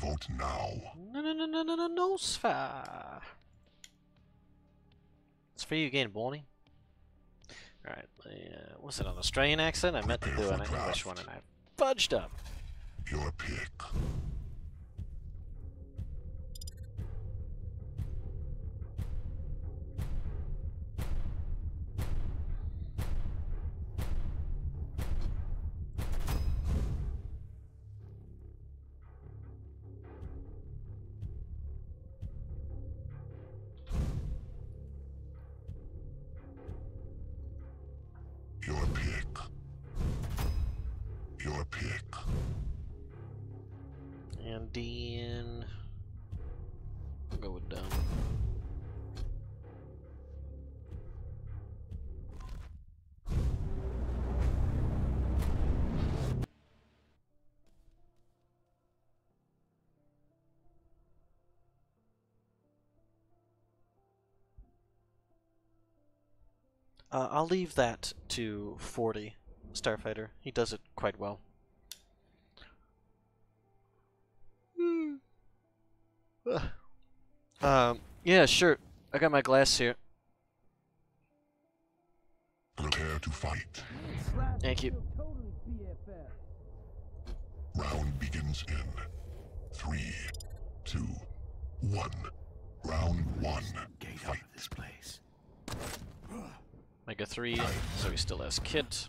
Vote now. No, no, no, no, no, no, no, Sfa. It's for you again, Bonnie. Alright, uh, what's it, an Australian accent? I meant to do an English one and I fudged up. Your pick. Your pick. Your pick. And then... Uh, I'll leave that to 40 Starfighter. He does it quite well. Um, yeah, sure. I got my glass here. Prepare to fight. Thank you. Round begins in three, two, one. Round one. Gate out Fight. of this place. Mega 3, so he still has kit.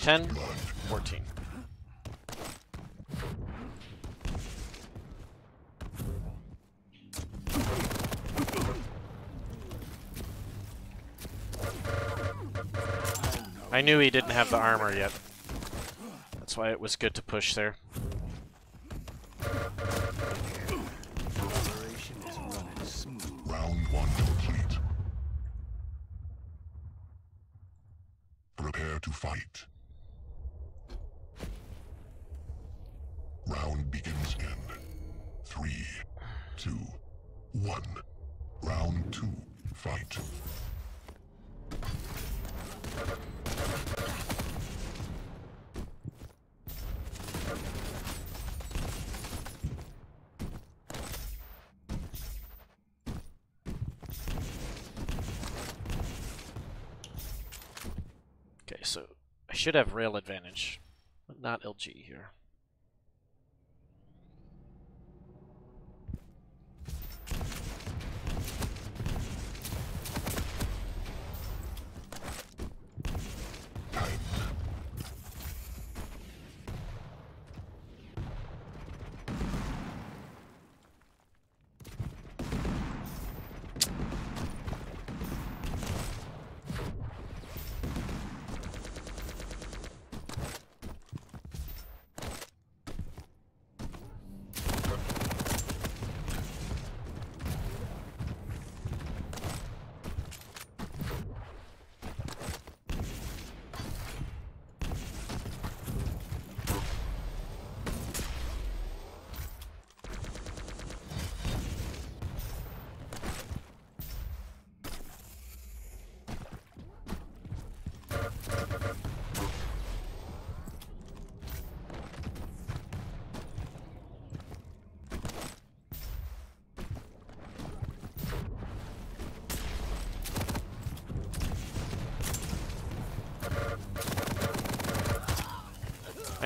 10, 14. I knew he didn't have the armor yet. That's why it was good to push there. Round begins in three, two, one. Round two. Fight. Okay, so I should have rail advantage, but not LG here.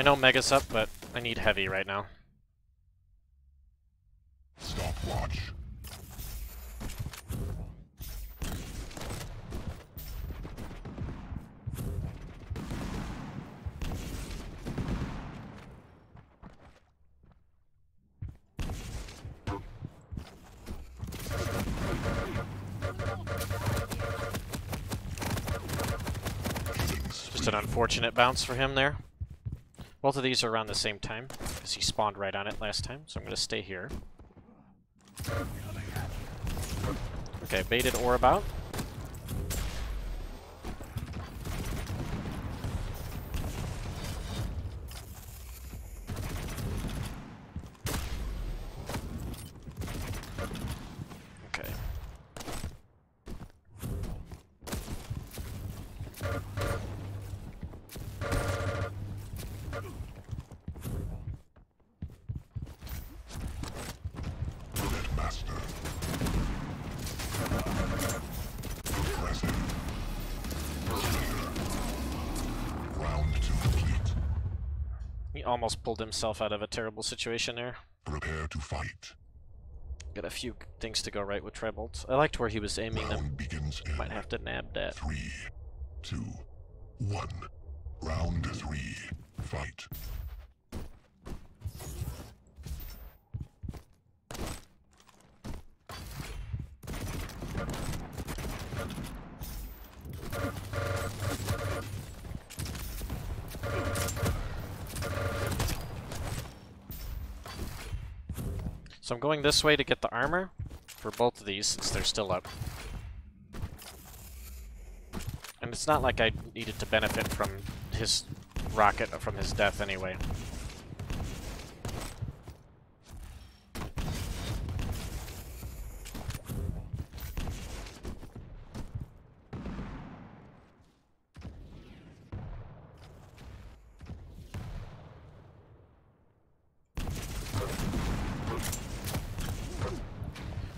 I know Mega up, but I need heavy right now. Stopwatch. Just an unfortunate bounce for him there. Both of these are around the same time, because he spawned right on it last time, so I'm going to stay here. Okay, baited ore about. He almost pulled himself out of a terrible situation there. Prepare to fight. Got a few things to go right with Tribolts. I liked where he was aiming them. Round begins Might have to nab that. three, two, one. Round three. Fight. So I'm going this way to get the armor for both of these since they're still up. And it's not like I needed to benefit from his rocket from his death anyway.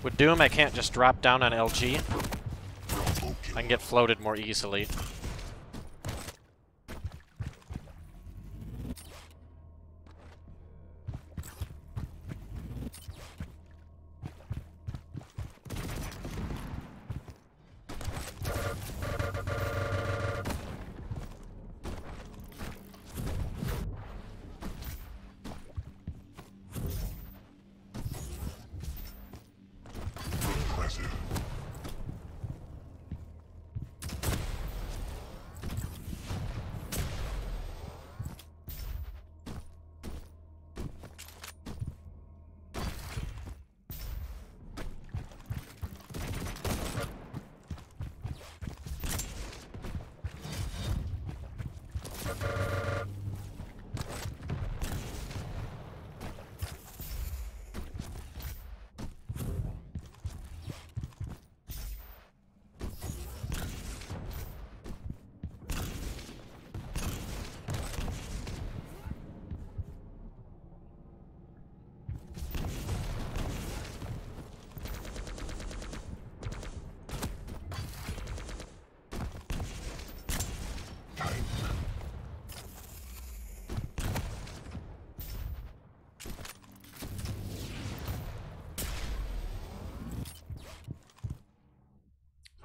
With Doom, I can't just drop down on LG. I can get floated more easily.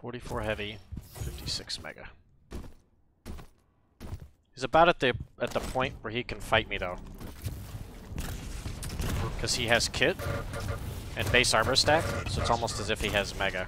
44 heavy, 56 mega. He's about at the at the point where he can fight me though. Because he has kit and base armor stack, so it's almost as if he has mega.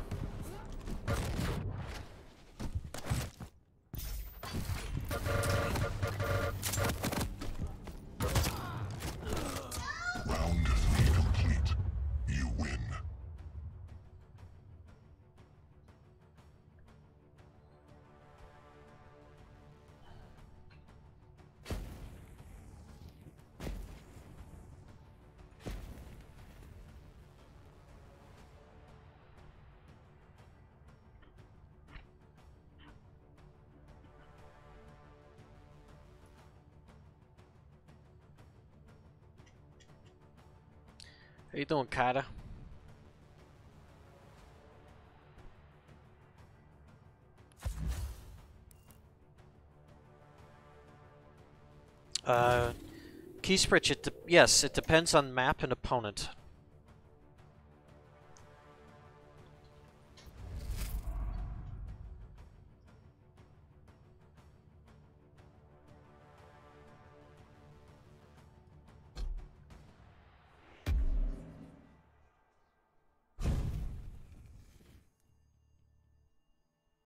How you doing, Kata? Uh, key switch. It yes, it depends on map and opponent.